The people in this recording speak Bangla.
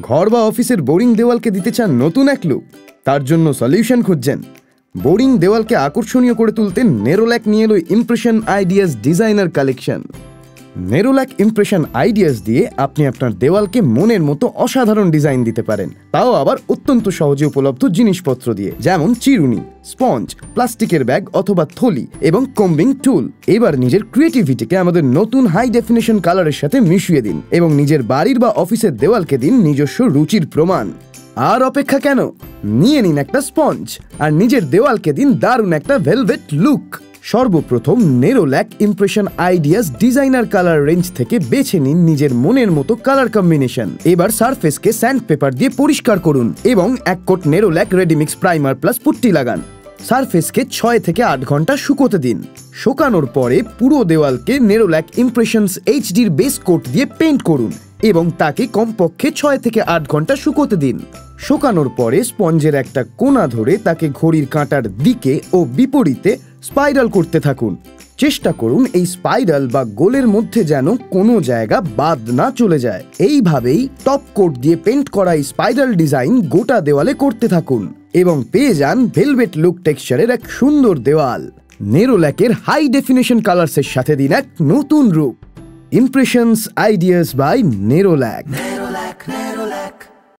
ঘর বা অফিসের বোরিং দেওয়ালকে দিতে চান নতুন এক লুক, তার জন্য সলিউশন খুঁজছেন। বোরিং দেওয়ালকে আকর্ষণীয় করে তুলতে নেরোল্যাক নিয়ে এলো Impression Ideas designer collection Nerolac Impression Ideas দিয়ে আপনি আপনার দেওয়ালকে মনের মতো অসাধারণ ডিজাইন দিতে পারেন। তাও আবার অত্যন্ত সহজে উপলব্ধ জিনিসপত্র দিয়ে, যেমন চিরুনি স্পঞ্জ প্লাস্টিকের ব্যাগ অথবা থলি এবং কম্বিং টুল এবার নিজের ক্রিয়েটিভিটিকে আমাদের নতুন হাই ডেফিনেশন কালারের সাথে মিশিয়ে দিন এবং নিজের বাড়ির বা অফিসের দেওয়ালকে দিন নিজস্ব রুচির প্রমাণ। আর অপেক্ষা কেন? নিয়ে নিন একটা স্পঞ্জ আর নিজের দেওয়ালকে দিন দারুণ একটা ভেলভেট লুক সর্বপ্রথম Nerolac Impression Ideas designer colour range থেকে বেছে নিন নিজের মনের মতো কালার কম্বিনেশন এবার সারফেসকে স্যান্ড পেপার দিয়ে পরিষ্কার করুন এবং এক coat Nerolac readymix primer plus putty লাগান। সারফেসকে ছয় থেকে আট ঘণ্টা শুকোতে দিন। শুকানোর পরে পুরো দেওয়ালকে নেরোল্যাক ইমপ্রেশনস এইচডির বেস কোট দিয়ে পেইন্ট করুন এবং তাকে কমপক্ষে ছয় থেকে আট ঘণ্টা শুকোতে দিন। শুকানোর পরে স্পঞ্জের একটা কোনা ধরে তাকে ঘড়ির কাঁটার দিকে ও বিপরীতে স্পাইরাল করতে থাকুন। চেষ্টা করুন এই স্পাইরাল বা গোলের মধ্যে যেন কোনো জায়গা বাদ না চলে যায়। এইভাবেই টপ কোট দিয়ে পেন্ট করা এই স্পাইরাল ডিজাইন গোটা দেওয়ালে করতে থাকুন এবং পেয়ে যান ভেলভেট লুক টেক্সচারের এক সুন্দর দেওয়াল। নেরোল্যাকের হাই ডেফিনেশন কালার্সের সাথে দিন এক নতুন রূপ। Impressions Ideas by Nerolac. Nerolac,